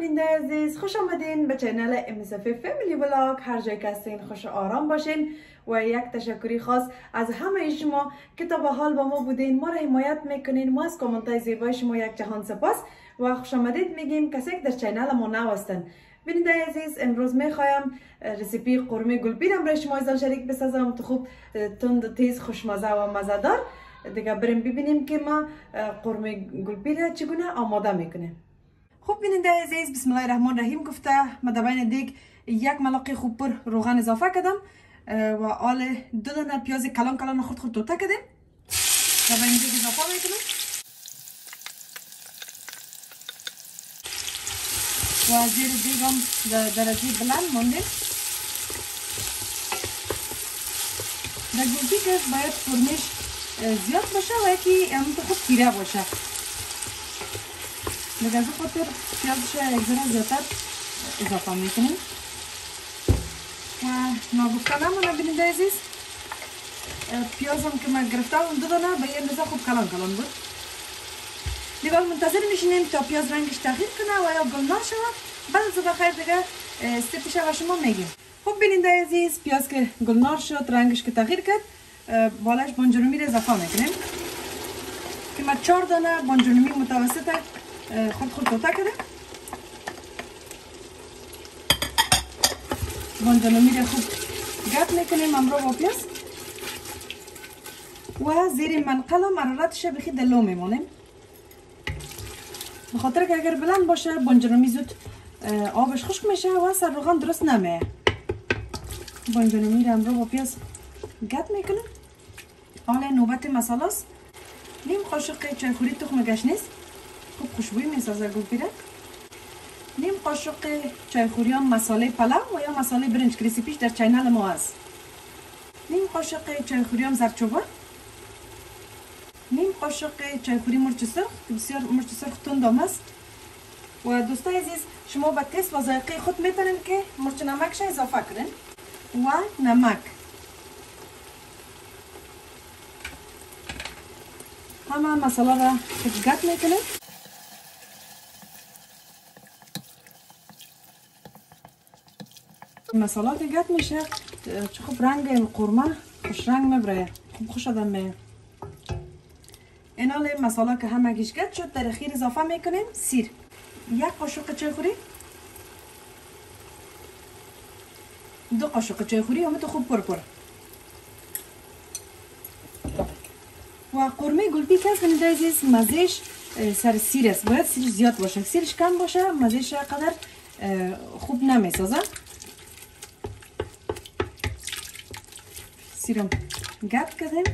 بیننده عزیز خوش آمدین به channel امسفی family vlog هر جای که هستین خوش آرام باشین و یک تشکری خاص از همه شما. که تا به حال با ما بودین ما را حمایت می‌کنین. ما از کامنت زیبای شما یک جهان سپاس و خوش آمدید میگیم. کسی که در channel ما نو هستن بیننده عزیز امروز می‌خوایم recipe قرمه گلپیرم برای شما ازال شریک بسازم. تو خوب تند و تیز خوشمزه و مزدار دیگه بریم ببینیم که ما قرمه گلپیر چگونه آماده می‌کنیم. خوب بیننده عزیز بسم الله الرحمن الرحیم. گفته ما در بین دیگ یک ملاقه خوب پر روغن اضافه کردم و آل دو دانه پیاز کلان کلان خود خود توته کردیم. در بین دیگ اضافه می‌کنم. و زیر دیگ هم در درجه بلند مانده در گلپی که باید فرمش زیاد باشه و یکی همون خود تیره باشه. از خاطر پیازش یک ذره زیادتر اضافه می‌کنیم و ناگفته نمونه بینید عزیز پیازم که من گرفتم دو دانه به یه اندازه خوب کلان کلان بود دیگه منتظر میشینیم تا پیاز رنگش تغییر کنه و یا گلدار شود بعد از بخیر دیگه استپش و شما میگیم خب بیننده عزیز پیاز که گلنار شد رنگش که تغییر کرد بالاش بانجانومی رو اضافه می‌کنیم که من چهار دانه بانجانومی متوسط خود توتا کرده بانجانومی رو خوب گپ می‌کنیم امرو با پیاز و زیر منقل و مرارتش بخی دلو میمونیم بخاطر که اگر بلند باشه بانجانومی زود آبش خشک میشه و سر روغن درست نمیه بانجانومی رو امرو با پیاز گپ می‌کنیم حالا نوبت مساله است نیم قاشق چایخوری تخم گشنیز خوب خوشبوی می‌سازه گلپیره نیم قاشق چایخوری مساله پلو و یا مساله برنج. که recipe ش در channel ما هست. نیم قاشق چایخوری هم زرچوبه نیم قاشق چایخوری مرچ سرخ. که بسیار مرچ سرخ تندام است. و دوستای عزیز شما به تست و ذائقه خود می‌تونین که مرچ نمکش اضافه کنین. و نمک. همه مساله را گت می‌کنیم مساله که گت میشه. چه خوب رنگ قرمه خوش رنگ می‌بره خوب خوش آدم می این حال مساله که همه گیش گت شد در اخیر اضافه می‌کنیم. سیر. یک قاشق چای خوری؟ دو قاشق چای خوری همه تو خوب پر پر. و قرمه گلپی که از بنده عزیز مزهش سر سیر است. باید سیرش زیاد باشه. سیرش کم باشه مزهش قدر خوب نمی‌سازه. سیرم گپ کردیم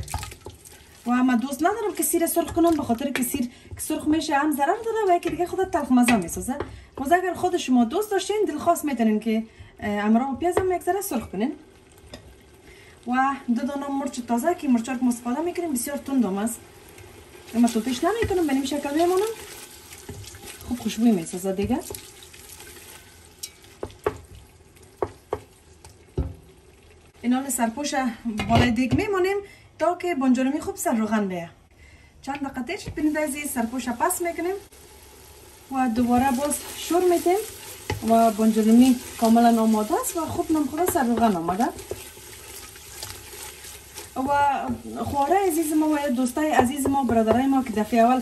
و اما دوست ندارم که سیر سرخ کنم به خاطر که سیر که سرخ میشه هم ضرر داره و یکی دیگه خود تلخ مزه می‌سازه. باز اگر خود شما دوست داشتین دلخواست می‌تونین که امرا و پیاز هم یک سرخ کنین. و دو دانه مرچ تازه که مرچ که استفاده می‌کنیم بسیار تندم است. اما تو پیش نمی‌کنم به این شکل میمونم. خوب خوشبوی می‌سازه دیگه. این حال سرپوش بالای دیگ میمونیم تا که بانجانومی خوب سر روغن بیه. چند دقیقه شد بینید عزیز سرپوش پس می‌کنیم و دوباره باز شور میتیم و بانجانومی کاملا آماده است و خوب نمخوره سر روغن آماده. و خواره عزیز ما و دوستای عزیز ما برادرای ما که دفعه اول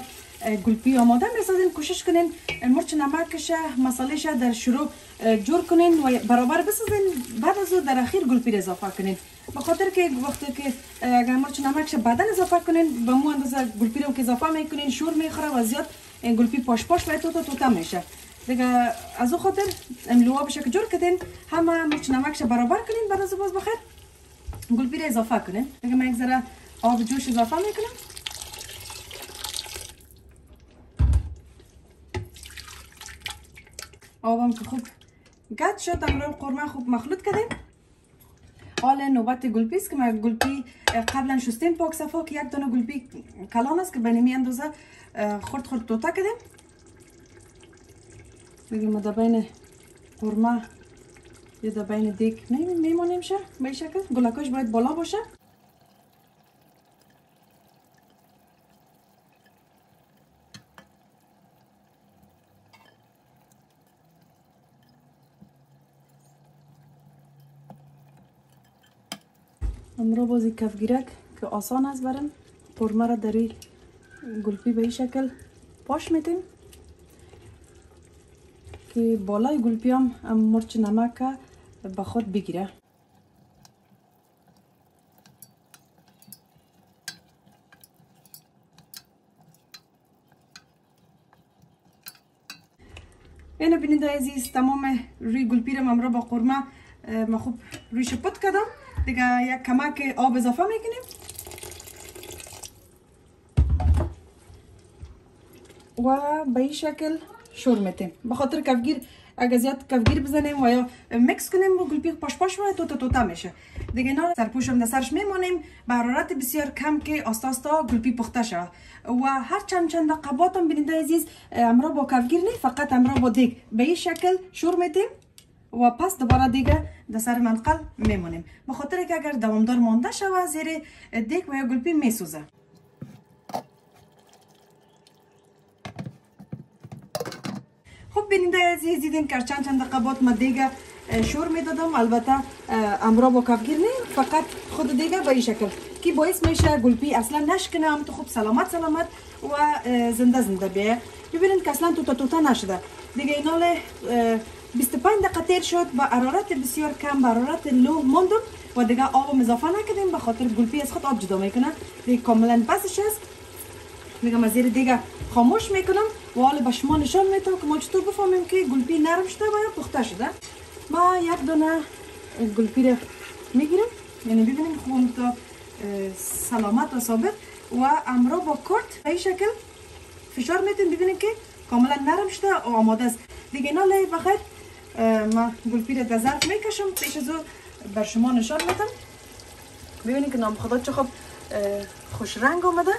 گلپی آماده می‌سازین کوشش کنین مرچ نمکش مسالهش در شروع جور کنین و برابر بسازین بعد از در اخیر گلپی اضافه کنین به خاطر که وقتی که اگر مرچ نمکش بعدا اضافه کنین به مو اندازه گلپی رو که اضافه می‌کنین شور می‌خوره و زیاد گلپی پاش پاش و تو تو تو میشه. دیگه از او خاطر املوها بشه که جور کردین همه مرچ نمکش برابر کنین بعد از باز بخیر گلپی رو اضافه کنین دیگه من یک ذره آب جوش اضافه می‌کنم. آبم که خوب گد شد امرو قرمه خوب مخلوط کردیم. حال نوبت گلپی است که من گلپی قبلا شستیم پاک صفا که یک دانه گلپی کلان است که به نمی اندازه خورد خورد توتا کردیم. دیگه ما در بین قرمه یه در بین دیگ میمونیم شه به شکل گلکاش باید بالا باشه. امرا بازی کفگیرک که آسان است برم قرمه را در گلپی به این شکل پاش میتیم که بالای گلپی هم مرچ نمک به خود بگیره. اینو بینید عزیز تمام روی گلپیرم امرا با قرمه ما خوب رویش پت کردم دیگه یک کمک آب اضافه می‌کنیم و به این شکل شور میتیم به خاطر کفگیر اگه زیاد کفگیر بزنیم و یا مکس کنیم و گلپی پاش پاش و تو تا میشه دیگه اینا سرپوشم در سرش میمانیم به حرارت بسیار کم که آستا آستا گلپی پخته شود و هر چند چند قباتم بیننده عزیز امرا با کفگیر نه فقط امرا با دیگ به این شکل شور میتیم و پس دوباره دیگه در سر منقل میمونیم. به خاطر که اگر دوامدار مانده شود زیر دیگ و یا گلپی میسوزه. خب بیننده عزیز دیدین که چند چند دقیقه ما دیگه شور می‌دادم. البته امرا با کفگیر نه فقط خود دیگه به این شکل. که باعث میشه گلپی اصلا نشکنه هم تو خوب سلامت سلامت و زنده زنده بیه. ببینید که اصلا توتا توتا نشده. دیگه اینال 25 دقیقه تیر شد با حرارت بسیار کم با حرارت لو ماندم و دیگه آب اضافه نکردیم به خاطر گلپی از خود آب جدا می‌کنه دیگه کاملا پسش است میگم از دیگه خاموش می‌کنم و حالا به شما نشان می‌تونم که ما چطور بفهمیم که گلپی نرم شده و یا پخته شده ما یک دونه گلپی رو می‌گیرم یعنی ببینیم خوب تا سلامت و ثابت و امرا با کرد به این شکل فشار می‌تونیم ببینیم که کاملا نرم شده و آماده است دیگه لای بخیر ما گلپی رو در ظرف می‌کشم پیش از بر شما نشان میدم. ببینید که نام خدا چه خوب خوش رنگ آمده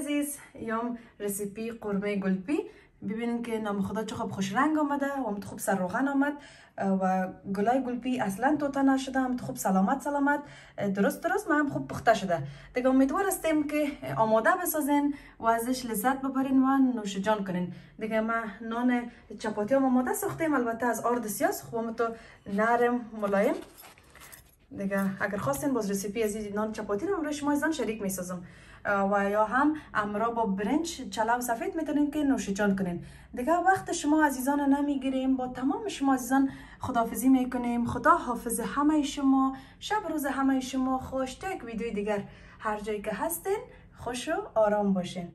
عزیز یام رسیپی قرمه گلپی. ببینید که نام خدا چه خوب خوش رنگ آمده و هم خوب سر روغن آمد. و گلای گلپی اصلا توتا نشده. هم خوب سلامت سلامت. درست درست ما هم خوب پخته شده. دیگه امیدوار هستیم که آماده بسازین و ازش لذت ببرین و نوش جان کنین. دیگه ما نان چپاتی هم آماده ساختیم. البته از آرد سیاس خوب تو نرم ملایم. دیگه اگر خواستین باز رسیپی از نان چپاتی رو برای شما شریک می‌سازم. و یا هم امرا با برنج چلو سفید می‌تونین که نوشیجان کنین دیگه وقت شما عزیزان نمی‌گیریم با تمام شما عزیزان خدافزی می‌کنیم. خدا حافظ همه شما. شب روز همه شما. خوش تا یک ویدیو دیگر. هر جایی که هستین خوش و آرام باشین.